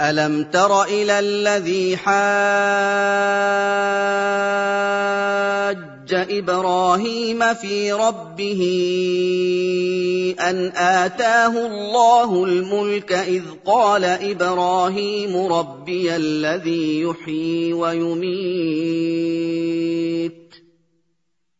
ألم تر إلى الذي حاج إبراهيم في ربه أن آتاه الله الملك إذ قال إبراهيم ربي الذي يحيي ويميت؟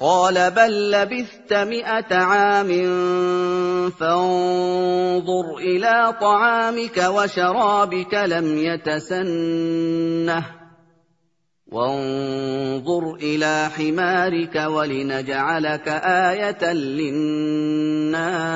قال بل لبثت مئة عام فانظر إلى طعامك وشرابك لم يتسنه وانظر إلى حمارك ولنجعلك آية للناس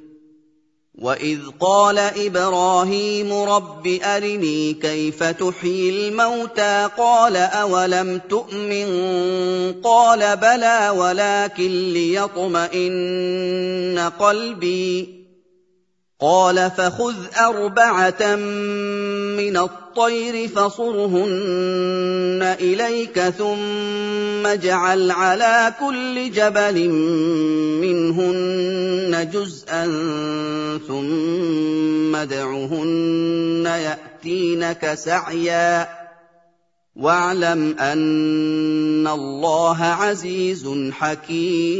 واذ قال إبراهيم رب ارني كيف تحيي الموتى؟ قال اولم تؤمن؟ قال بلى ولكن ليطمئن قلبي قال فخذ اربعه من الطير فصرهن اليك ثم اجعل على كل جبل منهن جزءا ثم ادعهن يأتينك سعيا. واعلم أن الله عزيز حكيم.